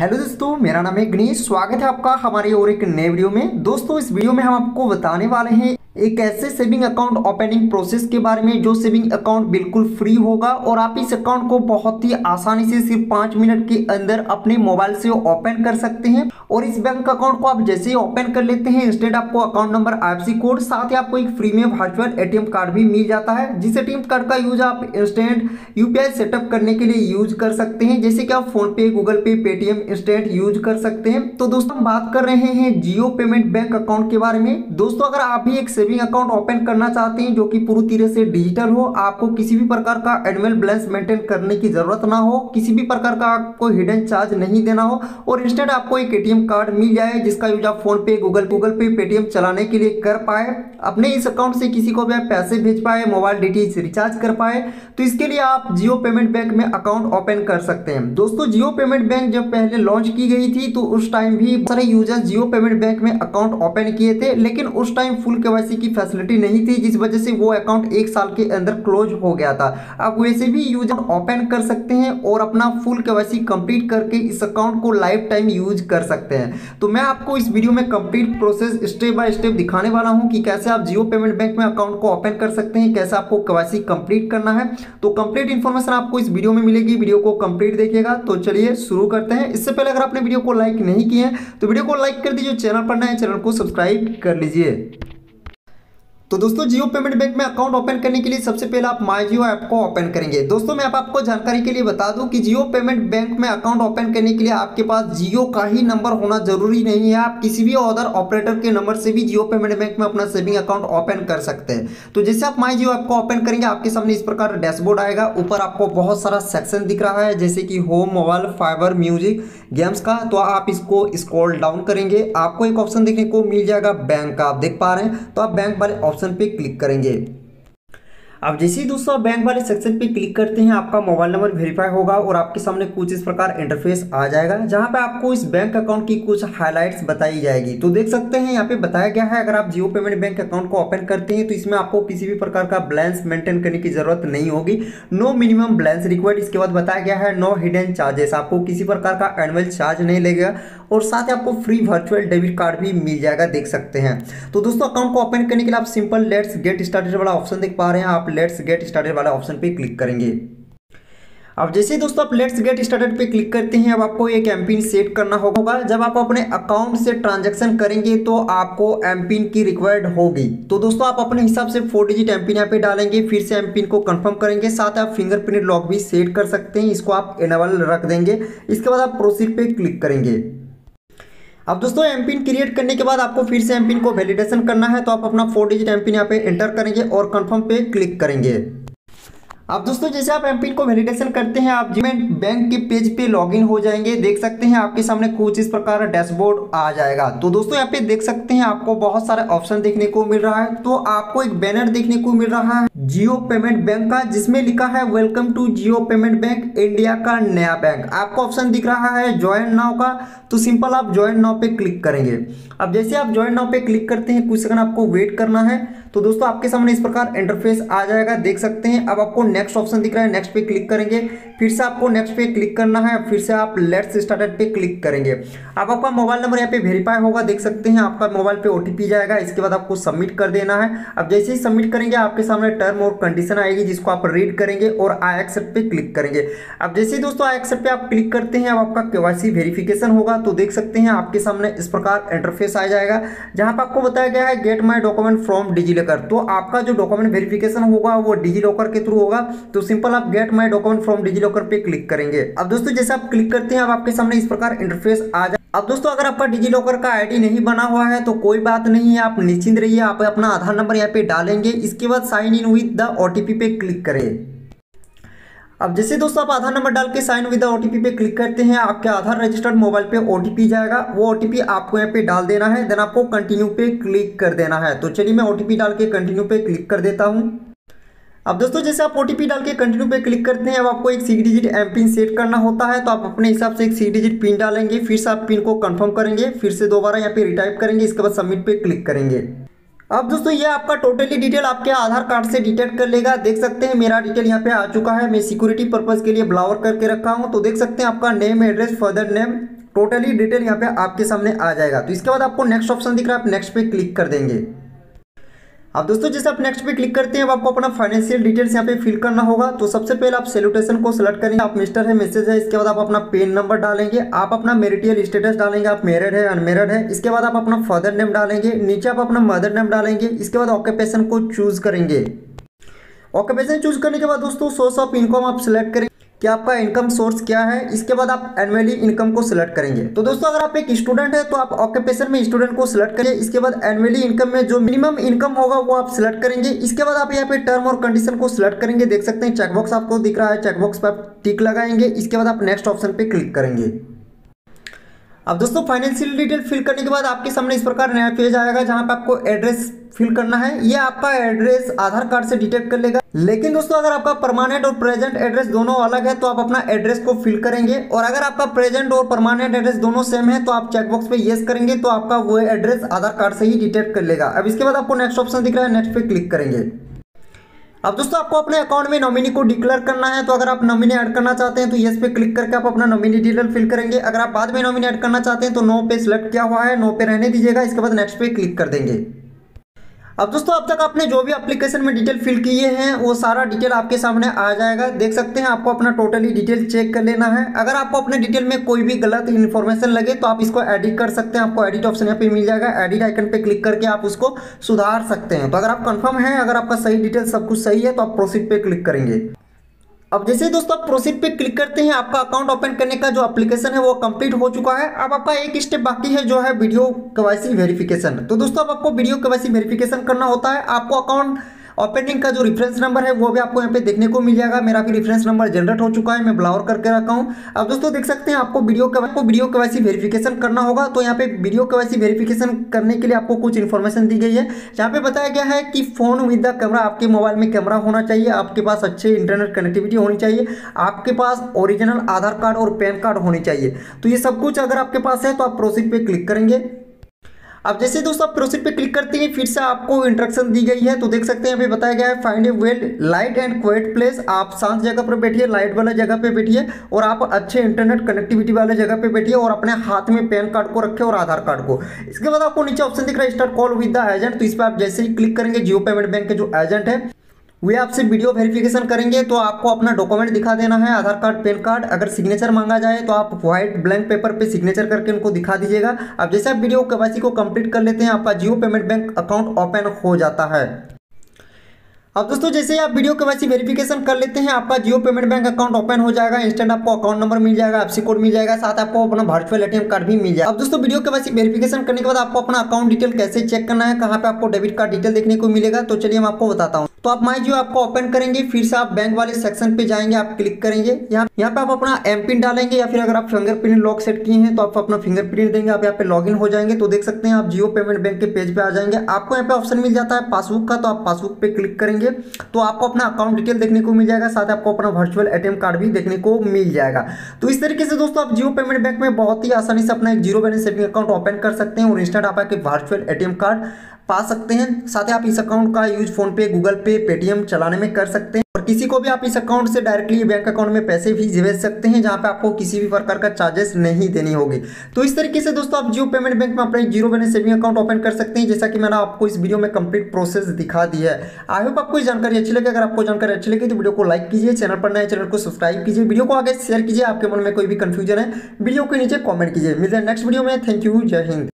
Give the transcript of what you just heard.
Hello दोस्तों, मेरा नाम है गणेश। स्वागत है आपका हमारे और एक नए वीडियो में। दोस्तों, इस वीडियो में हम आपको बताने वाले हैं एक ऐसे सेविंग अकाउंट ओपनिंग प्रोसेस के बारे में, जो सेविंग अकाउंट बिल्कुल फ्री होगा और आप इस अकाउंट को बहुत ही आसानी से सिर्फ़ पाँच मिनट के अंदर अपने मोबाइल से ओपन कर सकते हैं। और इस बैंक अकाउंट को आप जैसे ही ओपन कर लेते हैं इंस्टेंट आपको अकाउंट नंबर आई कोड साथ ही आपको एक फ्री में वर्चुअल एटीएम कार्ड भी मिल जाता है, जिस एटीएम कार्ड का यूज़ आप इंस्टेंट यूपीआई सेटअप करने के लिए यूज़ कर सकते हैं। जैसे कि आप फ़ोन पे Google Pay Paytm instant use कर सकते हैं। तो दोस्तों, हम बात कर रहे हैं जियो पेमेंट बैंक अकाउंट के बारे में। दोस्तों, अगर आप भी एक सेविंग अकाउंट ओपन करना चाहते हैं जो कि पूरी तरह से डिजिटल हो, आपको किसी भी प्रकार का एनुअल बैलेंस मेंटेन करने की ज़रूरत ना हो, किसी भी प्रकार का आपको हिडन चार्ज नहीं देना हो, और इंस्टेंट आपको एक एटीएम कार्ड मिल जाए जिसका यूज़ आप फ़ोन पे, गूगल गूगल पे, पेटीएम चलाने के लिए कर पाए, अपने इस अकाउंट से किसी को भी आप पैसे भेज पाए, मोबाइल डिटेल्स रिचार्ज कर पाए तो इसके लिए आप जियो पेमेंट बैंक में अकाउंट ओपन कर सकते हैं। दोस्तों, जियो पेमेंट बैंक जब पहले लॉन्च की गई थी तो उस टाइम भी सारे यूज़र्स जियो पेमेंट बैंक में अकाउंट ओपन किए थे, लेकिन उस टाइम फुल केवाईसी की फैसिलिटी नहीं थी, जिस वजह से वो अकाउंट एक साल के अंदर क्लोज हो गया था। अब वैसे भी यूज़र ओपन कर सकते हैं और अपना फुल केवाईसी कंप्लीट करके इस अकाउंट को लाइफ टाइम यूज़ कर सकते हैं। तो मैं आपको इस वीडियो में complete process step by step दिखाने वाला हूँ कि कैसे आप जियो पेमेंट बैंक में अकाउंट को ओपन कर सकते हैं, कैसे आपको केवाईसी कंप्लीट करना है। तो कंप्लीट इन्फॉर्मेशन आपको इस वीडियो में मिलेगी वीडियो को कंप्लीट देखिएगा। तो चलिए शुरू करते हैं। इससे पहले अगर आपने वीडियो को लाइक नहीं किया हैं तो वीडियो को लाइक कर दीजिए, चैनल पर नए चैनल को सब्सक्राइब कर लीजिए। तो दोस्तों, जियो पेमेंट बैंक में अकाउंट ओपन करने के लिए सबसे पहले आप माई जियो ऐप को ओपन करेंगे। दोस्तों, मैं आप आपको जानकारी के लिए बता दूँ कि जियो पेमेंट बैंक में अकाउंट ओपन करने के लिए आपके पास जियो का ही नंबर होना ज़रूरी नहीं है। आप किसी भी अदर ऑपरेटर के नंबर से भी जियो पेमेंट बैंक में अपना सेविंग अकाउंट ओपन कर सकते हैं। तो जैसे आप माई जियो ऐप को ओपन करेंगे, आपके सामने इस प्रकार डैशबोर्ड आएगा। ऊपर आपको बहुत सारा सेक्शन दिख रहा है, जैसे कि home mobile fibre music games का। तो आप इसको स्क्रॉल डाउन करेंगे। आपको एक ऑप्शन देखने को मिल जाएगा बैंक का। आप देख पा रहे हैं? तो आप बैंक वाले ऑप्शन पे क्लिक करेंगे। अब जैसे ही दोस्तों आप बैंक वाले सेक्शन पे क्लिक करते हैं, आपका मोबाइल नंबर वेरीफाई होगा और आपके सामने कुछ इस प्रकार इंटरफेस आ जाएगा, जहाँ पे आपको इस बैंक अकाउंट की कुछ हाइलाइट्स बताई जाएगी। तो देख सकते हैं, यहाँ पे बताया गया है, अगर आप जियो पेमेंट बैंक अकाउंट को ओपन करते हैं तो इसमें आपको किसी भी प्रकार का बैलेंस मेंटेन करने की ज़रूरत नहीं होगी। नो मिनिमम बैलेंस रिक्वायर्ड इसके बाद बताया गया है नो हिडन चार्जेस आपको किसी प्रकार का एनुअल चार्ज नहीं लगेगा। और साथ ही आपको फ्री वर्चुअल डेबिट कार्ड भी मिल जाएगा, देख सकते हैं। तो दोस्तों अकाउंट को ओपन करने के लिए आप सिंपल लेट्स गेट स्टार्टेड वाला ऑप्शन देख पा रहे हैं। आप लेट्स गेट स्टार्टेड वाला ऑप्शन पे क्लिक करेंगे। अब जैसे दोस्तों आप लेट्स गेट स्टार्टेड पे क्लिक करते हैं, अब आपको एक एम सेट करना होगा। जब आप अपने अकाउंट से ट्रांजैक्शन करेंगे तो आपको एम पिन की रिक्वायर्ड होगी। तो दोस्तों, आप अपने हिसाब से फोर डिजिट एम पिन यहाँ पे डालेंगे, फिर से एम पिन को कंफर्म करेंगे। साथ आप फिंगरप्रिंट लॉक भी सेट कर सकते हैं, इसको आप इनेबल रख देंगे। इसके बाद आप प्रोसीड पे क्लिक करेंगे। अब दोस्तों एम पिन क्रिएट करने के बाद आपको फिर से एम पिन को वैलिडेशन करना है तो आप अपना फोर डिजिट एम पिन यहाँ पे एंटर करेंगे और कंफर्म पे क्लिक करेंगे। अब दोस्तों, जैसे आप एम पिन को वैलिडेशन करते हैं, आप जीमेंट बैंक के पेज पे लॉगिन हो जाएँगे, देख सकते हैं आपके सामने कुछ इस प्रकार डैशबोर्ड आ जाएगा। तो दोस्तों, यहाँ पे देख सकते हैं आपको बहुत सारे ऑप्शन देखने को मिल रहा है। तो आपको एक बैनर देखने को मिल रहा है जियो पेमेंट बैंक का, जिसमें लिखा है welcome to Jio payment bank India का नया बैंक आपको ऑप्शन दिख रहा है ज्वाइन नाव का। तो सिंपल आप ज्वाइन नाव पे क्लिक करेंगे। अब जैसे आप ज्वाइन नाव पे क्लिक करते हैं, कुछ सेकंड आपको वेट करना है। तो दोस्तों, आपके सामने इस प्रकार इंटरफेस आ जाएगा, देख सकते हैं। अब आपको नेक्स्ट ऑप्शन दिख रहा है नेक्स्ट पे क्लिक करेंगे। फिर से आपको नेक्स्ट पे क्लिक करना है, फिर से आप लेट्स स्टार्टेड पे क्लिक करेंगे। अब आपका मोबाइल नंबर यहाँ पे वेरीफाई होगा, देख सकते हैं आपका मोबाइल पे ओटीपी जाएगा, इसके बाद आपको सबमिट कर देना है। अब जैसे ही सबमिट करेंगे, आपके सामने टर्म और कंडीशन आएगी, जिसको आप रीड करेंगे और आई एक्सेप्ट पे क्लिक करेंगे। अब जैसे ही दोस्तों आई एक्सेप्ट पे आप क्लिक करते हैं, अब आपका केवाईसी वेरिफिकेशन होगा तो देख सकते हैं आपके सामने इस प्रकार इंटरफेस आ जाएगा, जहाँ पर आपको बताया गया है get my document from DigiLocker तो आपका जो डॉक्यूमेंट वेरिफिकेशन होगा, वो डिजीलॉकर के थ्रू होगा। तो सिंपल आप get my document from DigiLocker पे क्लिक करेंगे। अब दोस्तों, जैसे आप क्लिक करते हैं, अब आपके सामने इस प्रकार इंटरफेस आ जाए अब दोस्तों, अगर आपका डिजीलॉकर का आईडी नहीं बना हुआ है तो कोई बात नहीं है, आप निश्चिंत रहिए, आप अपना आधार नंबर यहाँ पे डालेंगे। इसके बाद sign in with the OTP पे क्लिक करें। अब जैसे दोस्तों, आप आधार नंबर डाल के साइन विद ओटीपी पे क्लिक करते हैं, आपके आधार रजिस्टर्ड मोबाइल पे ओटीपी जाएगा। वो ओटीपी आपको यहाँ पे डाल देना है देन आपको कंटिन्यू पे क्लिक कर देना है। तो चलिए मैं ओटीपी डाल के कंटिन्यू पे क्लिक कर देता हूँ। अब दोस्तों, जैसे आप ओटीपी डाल के कंटिन्यू पे क्लिक करते हैं, अब आपको एक सी डिजिट एम पिन सेट करना होता है तो आप अपने हिसाब से एक सी डिजिट पिन डालेंगे, फिर से आप पिन को कंफर्म करेंगे, फिर से दोबारा यहाँ पे रिटाइप करेंगे, इसके बाद सबमिट पे क्लिक करेंगे। अब दोस्तों, ये आपका टोटली डिटेल आपके आधार कार्ड से डिटेक्ट कर लेगा। देख सकते हैं, मेरा डिटेल यहाँ पे आ चुका है। मैं सिक्योरिटी पर्पज के लिए ब्लावर करके रखा हूँ तो देख सकते हैं आपका name address further name totally detail यहाँ पे आपके सामने आ जाएगा। तो इसके बाद आपको नेक्स्ट ऑप्शन दिख रहा है, आप नेक्स्ट पे क्लिक कर देंगे। अब दोस्तों, जैसे आप नेक्स्ट पे क्लिक करते हैं, अब आपको अपना फाइनेंशियल डिटेल्स यहाँ पे फिल करना होगा। तो सबसे पहले आप सेलुटेशन को सिलेक्ट करेंगे। आप मिस्टर है मैसेज है, इसके बाद आप अपना पेन नंबर डालेंगे। आप अपना मेरिटियल स्टेटस डालेंगे। आप मेरिड है अनमेरिड है। इसके बाद आप अपना फादर नेम डालेंगे। नीचे आप अपना मदर नेम डालेंगे। इसके बाद ऑक्यूपेशन को चूज़ करेंगे। ऑक्यूपेशन चूज़ करने के बाद दोस्तों सोर्स ऑफ़ इनकम आप सिलेक्ट करेंगे। कि आपका इनकम सोर्स क्या है, इसके बाद आप एनुअली इनकम को सिलेक्ट करेंगे। तो दोस्तों, अगर आप एक स्टूडेंट है तो आप ऑक्यूपेशन में स्टूडेंट को सिलेक्ट करिए, इसके बाद एनुअली इनकम में जो मिनिमम इनकम होगा, वो आप सिलेक्ट करेंगे। इसके बाद आप यहाँ पे टर्म और कंडीशन को सिलेक्ट करेंगे। देख सकते हैं चेकबॉक्स आपको दिख रहा है चेकबॉक्स पर आप टिक लगाएँगे। इसके बाद आप नेक्स्ट ऑप्शन पर क्लिक करेंगे। अब दोस्तों फाइनेंशियल डिटेल फिल करने के बाद आपके सामने इस प्रकार नया पेज आएगा जहाँ पे आपको एड्रेस फिल करना है। ये आपका एड्रेस आधार कार्ड से डिटेक्ट कर लेगा। लेकिन दोस्तों, अगर आपका परमानेंट और प्रेजेंट एड्रेस दोनों अलग है तो आप अपना एड्रेस को फिल करेंगे। और अगर आपका प्रेजेंट और परमानेंट एड्रेस दोनों सेम है तो आप चेकबॉक्स पे यस करेंगे तो आपका वो एड्रेस आधार कार्ड से ही डिटेक्ट कर लेगा। अब इसके बाद आपको नेक्स्ट ऑप्शन दिख रहा है नेक्स्ट पे क्लिक करेंगे। अब दोस्तों, आपको अपने अकाउंट में नॉमिनी को डिक्लेयर करना है तो अगर आप नॉमिनी ऐड करना चाहते हैं तो यस पे क्लिक करके आप अपना नॉमिनी डिटेल फिल करेंगे। अगर आप बाद में नॉमिनी ऐड करना चाहते हैं तो नो पे सिलेक्ट किया हुआ है नो पे रहने दीजिएगा, इसके बाद नेक्स्ट पे क्लिक कर देंगे। अब दोस्तों, अब तक आपने जो भी एप्लीकेशन में डिटेल फिल किए हैं, वो सारा डिटेल आपके सामने आ जाएगा। देख सकते हैं, आपको अपना टोटली डिटेल चेक कर लेना है। अगर आपको अपने डिटेल में कोई भी गलत इन्फॉर्मेशन लगे तो आप इसको एडिट कर सकते हैं। आपको एडिट ऑप्शन यहाँ पे मिल जाएगा। एडिट आइकन पे क्लिक करके आप उसको सुधार सकते हैं। तो अगर आप कन्फर्म है, अगर आपका सही डिटेल सब कुछ सही है तो आप प्रोसीड पे क्लिक करेंगे। अब जैसे दोस्तों आप प्रोसीड पे क्लिक करते हैं, आपका अकाउंट ओपन करने का जो एप्लीकेशन है, वो कंप्लीट हो चुका है। अब आपका एक स्टेप बाकी है, जो है वीडियो केवाईसी वेरिफिकेशन तो दोस्तों, अब आपको वीडियो केवाईसी वेरिफिकेशन करना होता है। आपको अकाउंट ओपनिंग का जो रेफरेंस नंबर है, वो भी आपको यहाँ पे देखने को मिल जाएगा मेरा भी रेफरेंस नंबर जनरेट हो चुका है, मैं ब्लावर करके रखा हूँ। अब दोस्तों देख सकते हैं, आपको वीडियो आपको वीडियो के वैसी वेरिफिकेशन करना होगा। तो यहाँ पे वीडियो के वैसी वेरिफिकेशन करने के लिए आपको कुछ इन्फॉर्मेशन दी गई है। जहाँ पे बताया गया है कि फ़ोन विद द कैमरा आपके मोबाइल में कैमरा होना चाहिए। आपके पास अच्छे इंटरनेट कनेक्टिविटी होनी चाहिए। आपके पास ओरिजिनल आधार कार्ड और पैन कार्ड होनी चाहिए। तो ये सब कुछ अगर आपके पास है तो आप प्रोसीड पे क्लिक करेंगे। अब जैसे दोस्तों आप प्रोसीड पे क्लिक करते हैं, फिर से आपको इंट्रक्शन दी गई है तो देख सकते हैं अभी बताया गया है find a well light and quiet place आप शांत जगह पर बैठिए लाइट वाला जगह पे बैठिए, और आप अच्छे इंटरनेट कनेक्टिविटी वाले जगह पे बैठिए, और अपने हाथ में पैन कार्ड को रखे और आधार कार्ड को। इसके बाद आपको नीचे ऑप्शन दिख रहा है start call with the agent तो इस पर आप जैसे ही क्लिक करेंगे, जियो पेमेंट बैंक के जो एजेंट है वे आपसे वीडियो वेरिफिकेशन करेंगे तो आपको अपना डॉक्यूमेंट दिखा देना है, आधार कार्ड, पैन कार्ड। अगर सिग्नेचर मांगा जाए तो आप व्हाइट ब्लैंक पेपर पे सिग्नेचर करके उनको दिखा दीजिएगा। अब जैसे आप वीडियो केवाईसी को कंप्लीट कर लेते हैं, आपका Jio payment bank account open हो जाता है। अब दोस्तों, जैसे आप वीडियो के वैसे वेरिफिकेशन कर लेते हैं, आपका Jio payment bank account open हो जाएगा इंस्टेंट आपको अकाउंट नंबर मिल जाएगा एफसी कोड मिल जाएगा, साथ आपको अपना वर्चुअल एटीएम कार्ड भी मिल जाएगा। अब दोस्तों वीडियो के वैसे वेरिफिकेशन करने के बाद आपको अपना अकाउंट डिटेल कैसे चेक करना है, कहाँ पे आपको डेबिट कार्ड डिटेल देखने को मिलेगा तो चलिए मैं आपको बताता हूँ। तो आप माई जियो आपको ओपन करेंगे, फिर से आप बैंक वाले सेक्शन पे जाएँगे, आप क्लिक करेंगे। यहाँ यहाँ पे आप अपना एम पिन डालेंगे या फिर अगर आप फिंगरप्रिंट लॉक सेट किए हैं तो आप अपना फिंगरप्रिंट देंगे, आप यहाँ पे लॉगिन हो जाएँगे। तो देख सकते हैं आप जियो पेमेंट बैंक के पेज पे आ जाएँगे। आपको यहाँ पे ऑप्शन मिल जाता है पासबुक का तो आप पासबुक पे क्लिक करेंगे। तो आपको अपना अकाउंट डिटेल देखने को मिल जाएगा, साथ आपको अपना वर्चुअल एटीएम कार्ड भी देखने को मिल जाएगा। तो इस तरीके से दोस्तों आप जियो पेमेंट बैंक में बहुत ही आसानी से अपना एक zero balance saving account open कर सकते हैं और इंस्टेंट आप वर्चुअल एटीएम कार्ड पा सकते हैं। साथ ही आप इस अकाउंट का use PhonePe Google Pay Paytm चलाने में कर सकते हैं। और किसी को भी आप इस अकाउंट से डायरेक्टली बैंक अकाउंट में पैसे भी भेज सकते हैं, जहाँ पे आपको किसी भी प्रकार का चार्जेस नहीं देनी होगी। तो इस तरीके से दोस्तों आप जियो पेमेंट बैंक में अपने zero balance saving account open कर सकते हैं। जैसा कि मैंने आपको इस वीडियो में कंप्लीट प्रोसेस दिखा दी है। आई होप आपको जानकारी अच्छी लगे। अगर आपको जानकारी अच्छी लगी तो वीडियो को लाइक कीजिए चैनल पर नए चैनल को सब्सक्राइब कीजिए। वीडियो को आगे शेयर कीजिए, आपके मन में कोई भी कंफ्यूजन है वीडियो के नीचे कॉमेंट कीजिए। मिलते हैं नेक्स्ट वीडियो में। थैंक यू जय हिंद